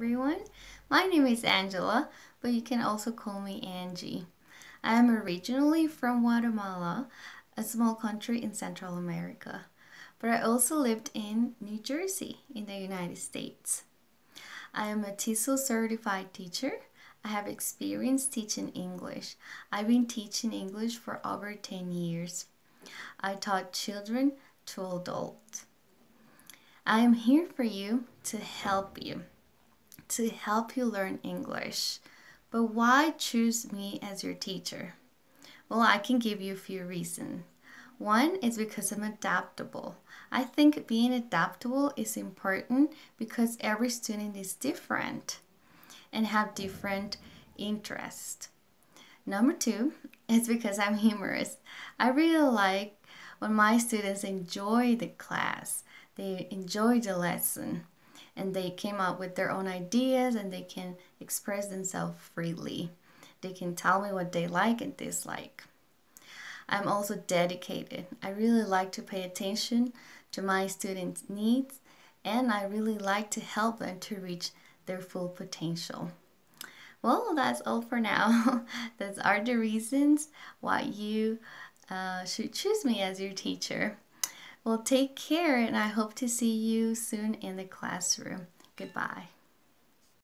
everyone. My name is Angela, but you can also call me Angie. I am originally from Guatemala, a small country in Central America, but I also lived in New Jersey in the United States. I am a TESOL certified teacher. I have experience teaching English. I've been teaching English for over 10 years. I taught children to adults. I am here for you to help you to help you learn English. But why choose me as your teacher? Well, I can give you a few reasons. One is because I'm adaptable. I think being adaptable is important because every student is different and have different interests. Number two is because I'm humorous. I really like when my students enjoy the class, they enjoy the lesson and they came up with their own ideas and they can express themselves freely. They can tell me what they like and dislike. I'm also dedicated. I really like to pay attention to my students' needs and I really like to help them to reach their full potential. Well, that's all for now. Those are the reasons why you uh, should choose me as your teacher. Well, take care and I hope to see you soon in the classroom. Goodbye.